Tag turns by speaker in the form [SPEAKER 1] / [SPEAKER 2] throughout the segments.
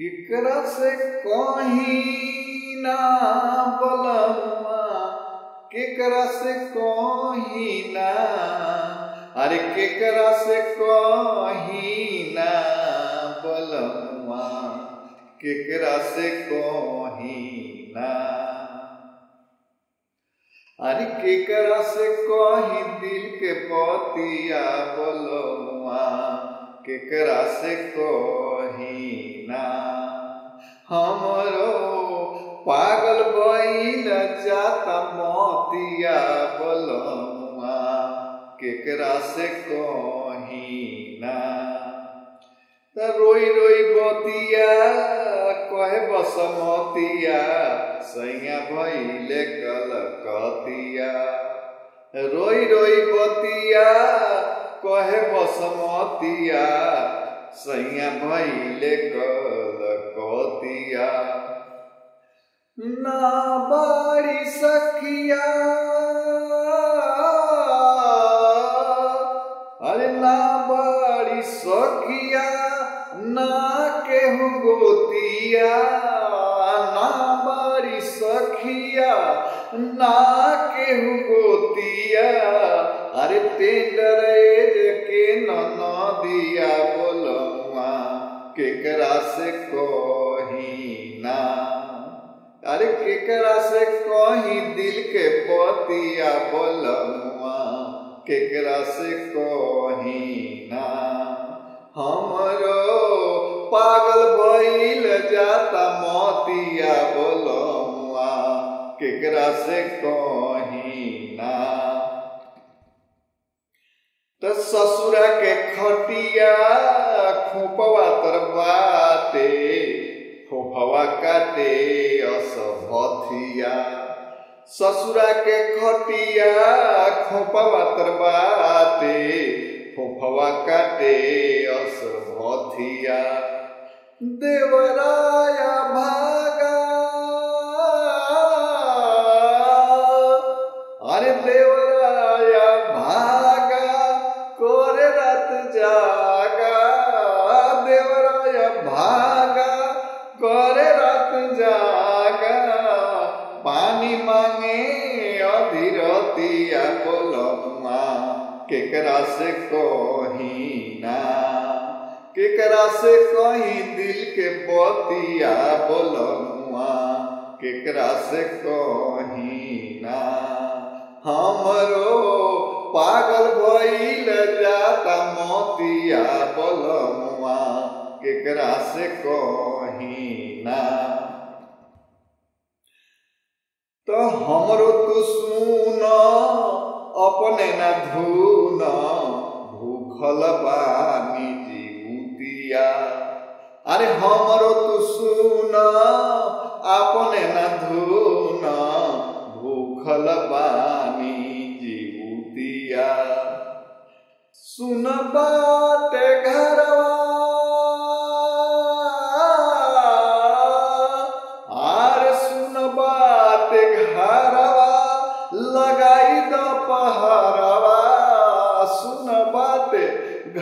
[SPEAKER 1] केकरा से कहीं ना बलमा। केकरा से कहीं ना। अरे केकरा से कहीं ना बलमा। केकरा से कहीं ना। अरे केकरा से कहीं दिल के पतिया बलमुआ केकरा से कहीं ना। हमरो पागल बइल जाता मोतिया बलमुआ केकरा से कहीं ना। त रोई रोई बतिया, कहे बसमतिया सैया भैले कलकतिया। रोई रोई बतिया कहे बसमतिया सैया भैले कलकतिया ना बाड़ी सखिया अरे ना बाड़ी सखिया ना केहू गोतिया ना बाड़ी सखिया ना केहू गोतिया अरे तेंदरेज केकरा से कही ना। अरे केकरा से कहीं दिल के पतिया बोलमुआ केकरा से कहीं ना। हमरो पागल भइल जाता मोतिया बोलमुआ केकरा से कहीं ना। त ससुरा के खटिया खोपवा तर बाते फोफवा काटे असभथिया ससुरा के खटिया खोपवा तर बाते फोफवा काटे असभथिया देवराया अधीरतिया बोलमा केकरा से कहीं ना। केकरा से कहीं दिल के बतिया बोलमुआ केकरा से कहीं ना। हमरो पागल भइल जाता मोतिया बोलमुआ केकरा से कहीं ना। तो हमरो तू सुन अपने न धुन भूखल बानी जीवतिया अरे हमरो तू सुन अपने न धुन भूखल बानी जीवतिया सुन बाटे घरवा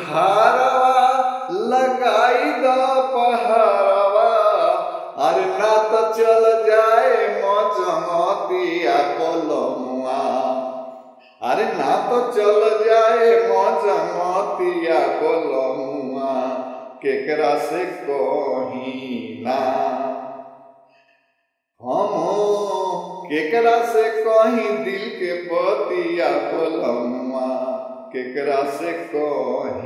[SPEAKER 1] घरवा लगाई द पहरवा अरे ना तो चल जाए मचमतिया बोलमुआ अरे ना तो चल जाए मचमतिया बोलमुआ केकरा से कहीं ना। हम केकरा से कहीं दिल के बतिया बोलमुआ केकरा से कहीं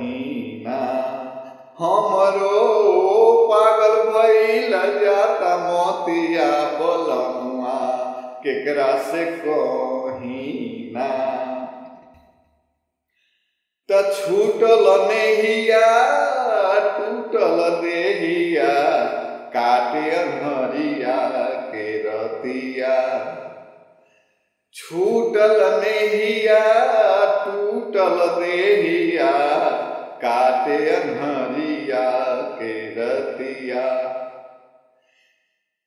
[SPEAKER 1] हमरो पागल भइल जाता मोतिया बोलमुआ केकरा से कहीं ना। त छूटल नेहिया, टूटल देहिया काटे अनहरिया के रतिया। छूटल नेहिया, टूटल देहिया काटे अनहरिया के रतिया।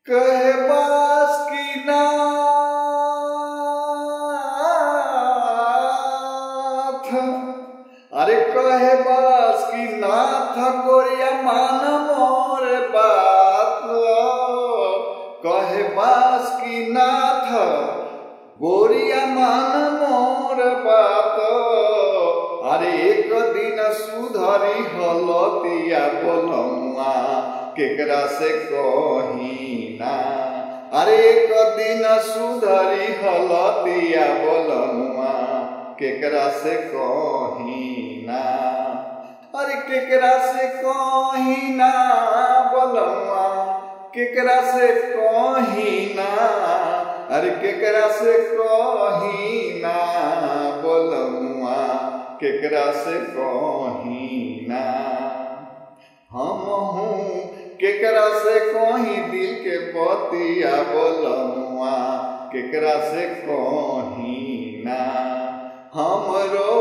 [SPEAKER 1] कहे, बास की ना अरे, कहे, बास की नाथ गोरिया मान मोर बात कहे, बास की नाथ, गोरिया मान मोर बात अरे, एक दिन सुधरी हलतिया बोलमुआ केकरा से कही ना। अरे एक दिन सुधरी हलतिया बोलमुआ केकरा से कही ना। अरे केकरा से कही ना बोलमुआ केकरा से कही ना। अरे केकरा से कही ना बोलमुआ केकरा से कही ना। हम हूँ केकरा से कही, दिल के बतिया बोलमुआ केकरा से कही ना। हमरो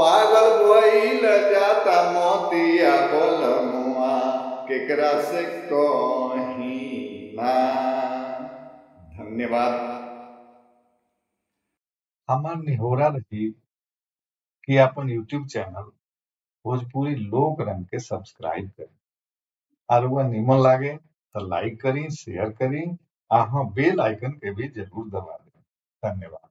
[SPEAKER 1] पागल भइल जाता, मोतिया बोलमुआ केकरा से कही ना। धन्यवाद।
[SPEAKER 2] हमार निहोरा रही कि अपन यूट्यूब चैनल भोजपुरी लोक रंग के सब्सक्राइब करें। और वह निमन लागे तो लाइक करी शेयर करी आ हाँ बेल आइकन के भी ज़रूर दबा दें। धन्यवाद।